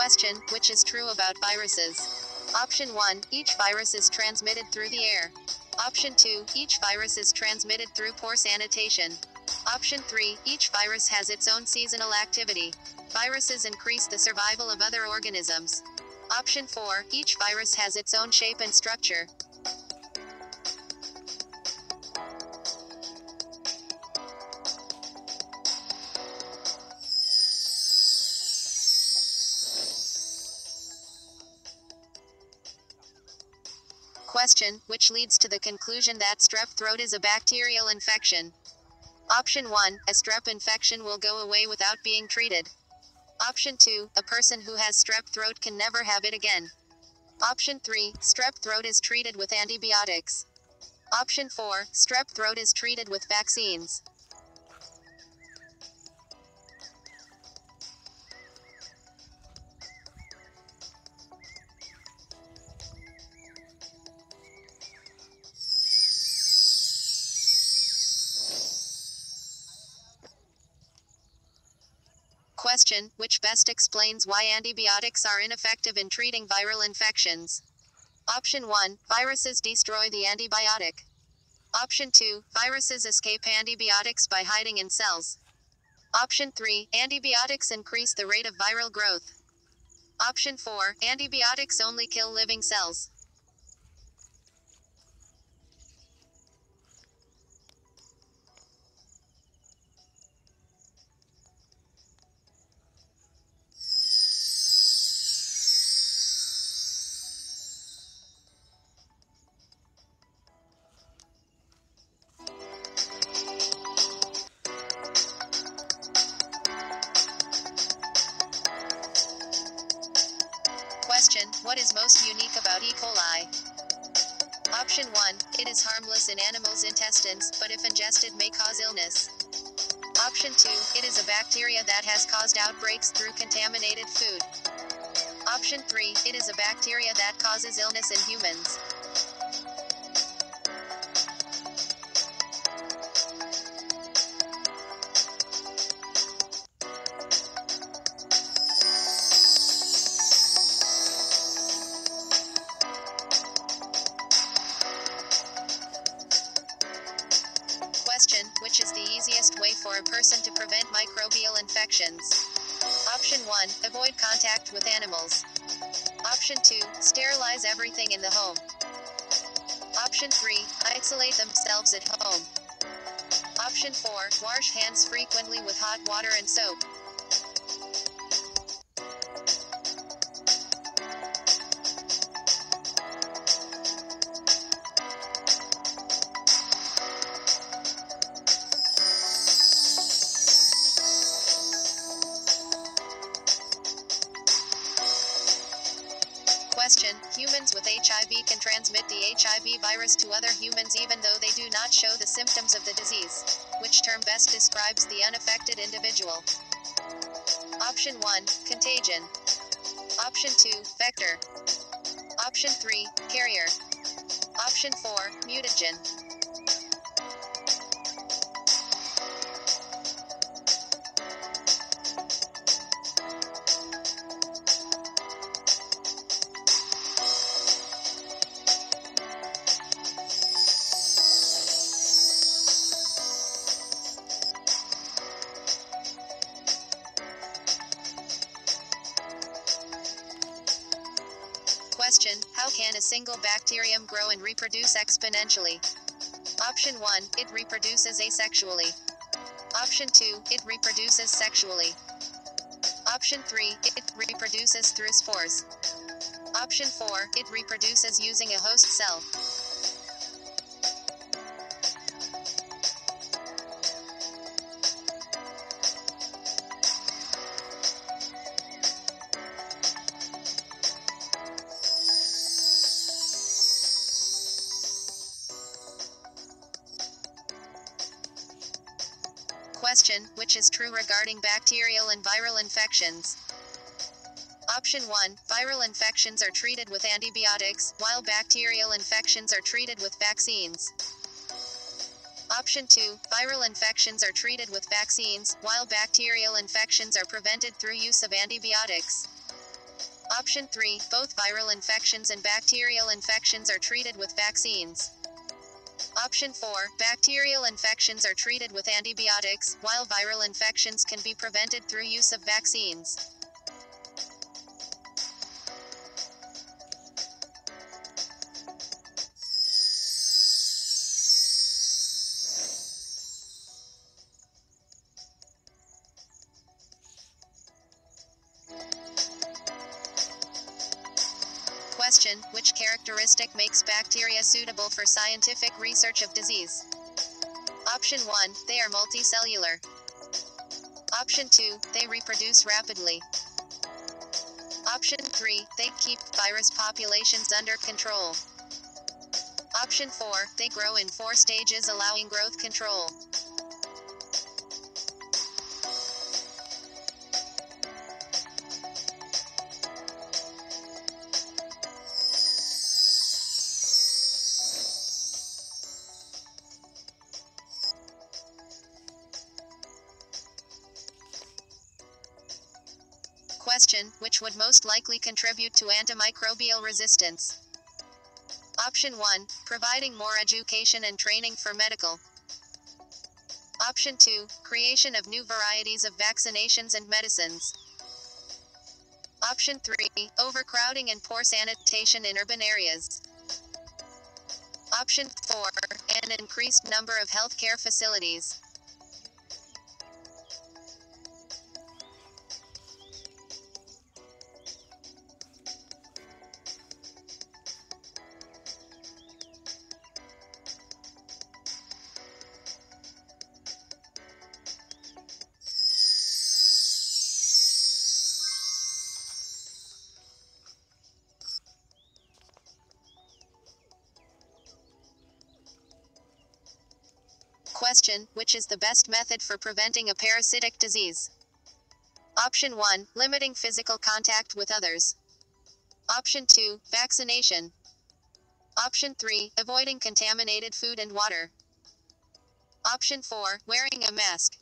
Question Which is true about viruses? Option 1 Each virus is transmitted through the air. Option 2 Each virus is transmitted through poor sanitation. Option 3 Each virus has its own seasonal activity. Viruses increase the survival of other organisms. Option 4 Each virus has its own shape and structure. Question, which leads to the conclusion that strep throat is a bacterial infection. Option 1 A strep infection will go away without being treated. Option 2 A person who has strep throat can never have it again. Option 3 Strep throat is treated with antibiotics. Option 4 Strep throat is treated with vaccines. Question, which best explains why antibiotics are ineffective in treating viral infections? Option 1 Viruses destroy the antibiotic. Option 2 Viruses escape antibiotics by hiding in cells. Option 3 Antibiotics increase the rate of viral growth. Option 4 Antibiotics only kill living cells. What is most unique about E. coli? Option 1 It is harmless in animals' intestines, but if ingested may cause illness. Option 2 It is a bacteria that has caused outbreaks through contaminated food. Option 3 It is a bacteria that causes illness in humans. With animals. Option 2 Sterilize everything in the home. Option 3 Isolate themselves at home. Option 4 Wash hands frequently with hot water and soap. Symptoms of the disease. Which term best describes the unaffected individual? Option 1 Contagion. Option 2 Vector. Option 3 Carrier. Option 4 Mutagen. Question How can a single bacterium grow and reproduce exponentially? Option 1 It reproduces asexually. Option 2 It reproduces sexually. Option 3 It reproduces through spores. Option 4 It reproduces using a host cell. Which is true regarding bacterial and viral infections? Option 1 Viral infections are treated with antibiotics, while bacterial infections are treated with vaccines. Option 2 Viral infections are treated with vaccines, while bacterial infections are prevented through use of antibiotics. Option 3 Both viral infections and bacterial infections are treated with vaccines. Option 4 Bacterial infections are treated with antibiotics, while viral infections can be prevented through use of vaccines. Which characteristic makes bacteria suitable for scientific research of disease? Option 1 They are multicellular. Option 2 They reproduce rapidly. Option 3 They keep virus populations under control. Option 4 They grow in four stages, allowing growth control. Contribute to antimicrobial resistance? Option 1 Providing more education and training for medical. Option 2 Creation of new varieties of vaccinations and medicines. Option 3 Overcrowding and poor sanitation in urban areas. Option 4 An increased number of healthcare facilities. Question Which is the best method for preventing a parasitic disease? Option 1 Limiting physical contact with others. Option 2 Vaccination. Option 3 Avoiding contaminated food and water. Option 4 Wearing a mask.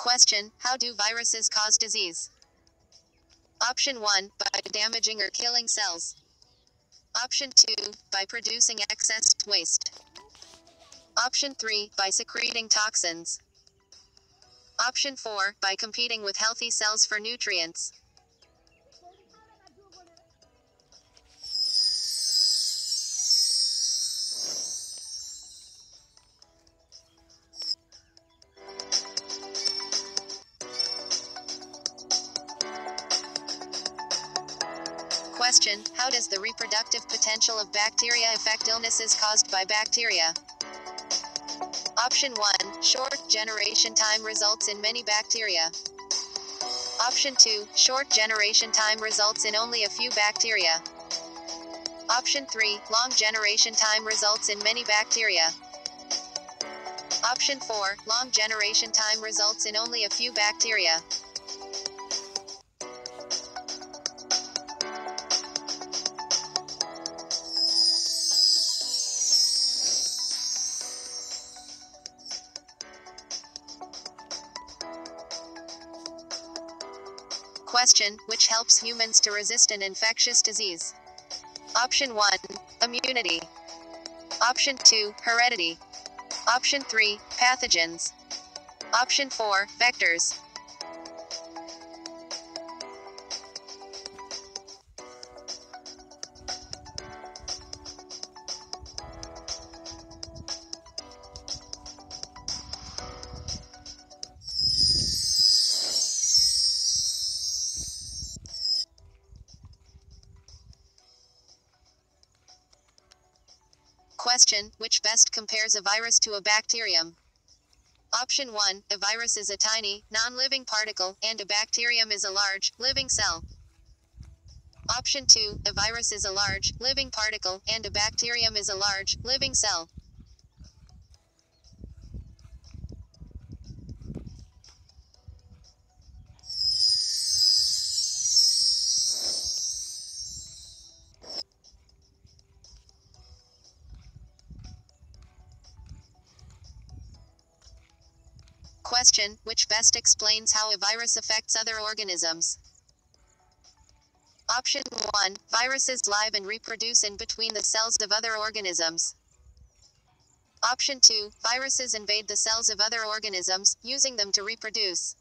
Question How do viruses cause disease? Option 1 By damaging or killing cells. Option 2 By producing excess waste. Option 3 By secreting toxins. Option 4 By competing with healthy cells for nutrients. Question How does the reproductive potential of bacteria affect illnesses caused by bacteria? Option 1 Short generation time results in many bacteria. Option 2 Short generation time results in only a few bacteria. Option 3 Long generation time results in many bacteria. Option 4 Long generation time results in only a few bacteria. Which helps humans to resist an infectious disease? Option 1 Immunity. Option 2 Heredity. Option 3 Pathogens. Option 4 Vectors. Compares a virus to a bacterium? Option 1 A virus is a tiny, non living particle, and a bacterium is a large, living cell. Option 2 A virus is a large, living particle, and a bacterium is a large, living cell. Question Which best explains how a virus affects other organisms? Option 1 Viruses live and reproduce in between the cells of other organisms. Option 2 Viruses invade the cells of other organisms, using them to reproduce.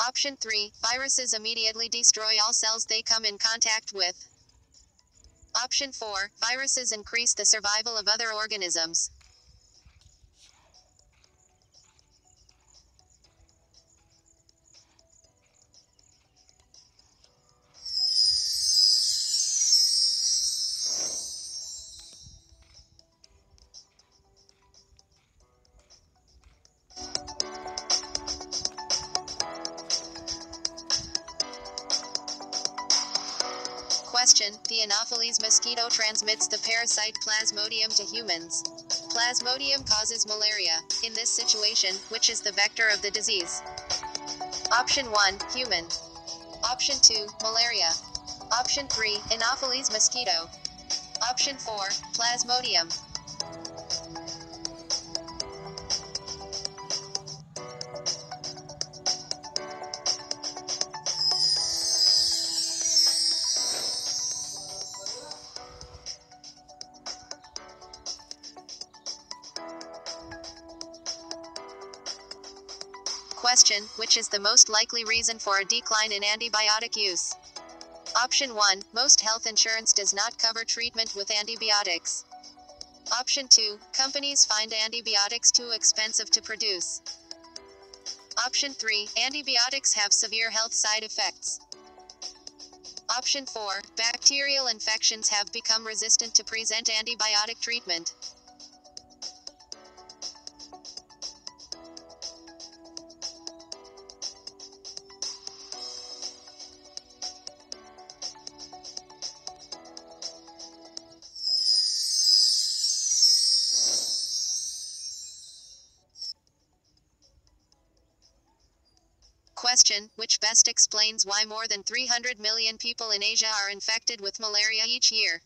Option 3 Viruses immediately destroy all cells they come in contact with. Option 4 Viruses increase the survival of other organisms. Mosquito transmits the parasite Plasmodium to humans. Plasmodium causes malaria. In this situation, which is the vector of the disease? Option 1 Human. Option 2 Malaria. Option 3 Anopheles mosquito. Option 4 Plasmodium. Question Which is the most likely reason for a decline in antibiotic use? Option 1 Most health insurance does not cover treatment with antibiotics. Option 2 Companies find antibiotics too expensive to produce. Option 3 Antibiotics have severe health side effects. Option 4 Bacterial infections have become resistant to present antibiotic treatment. Best explains why more than 300 million people in Asia are infected with malaria each year?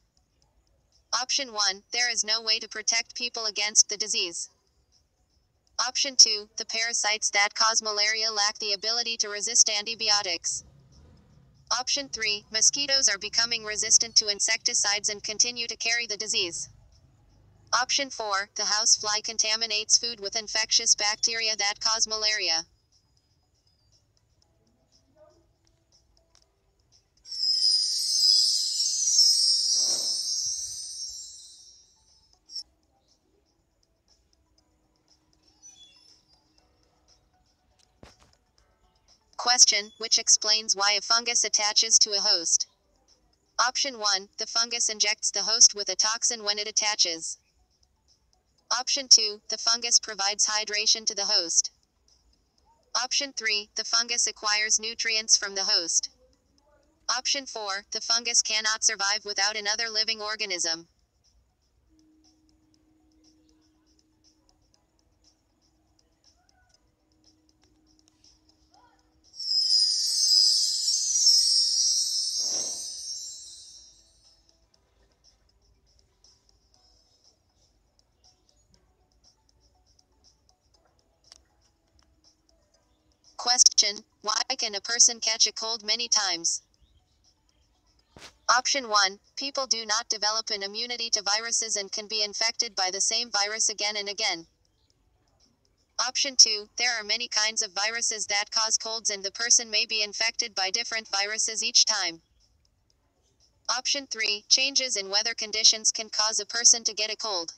Option 1 There is no way to protect people against the disease. Option 2 The parasites that cause malaria lack the ability to resist antibiotics. Option 3 Mosquitoes are becoming resistant to insecticides and continue to carry the disease. Option 4 The housefly contaminates food with infectious bacteria that cause malaria. Question Which explains why a fungus attaches to a host? Option 1 The fungus injects the host with a toxin when it attaches. Option 2 The fungus provides hydration to the host. Option 3 The fungus acquires nutrients from the host. Option 4 The fungus cannot survive without another living organism. Question Why can a person catch a cold many times? Option 1 People do not develop an immunity to viruses and can be infected by the same virus again and again. Option 2 There are many kinds of viruses that cause colds, and the person may be infected by different viruses each time. Option 3 Changes in weather conditions can cause a person to get a cold.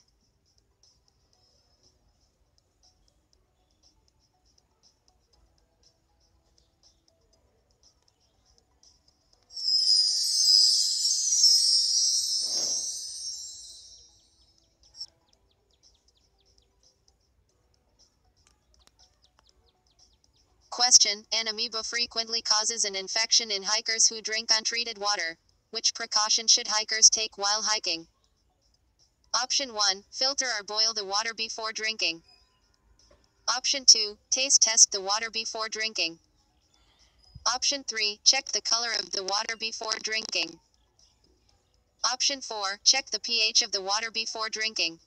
Question An amoeba frequently causes an infection in hikers who drink untreated water. Which precaution should hikers take while hiking? Option 1 Filter or boil the water before drinking. Option 2 Taste test the water before drinking. Option 3 Check the color of the water before drinking. Option 4 Check the pH of the water before drinking.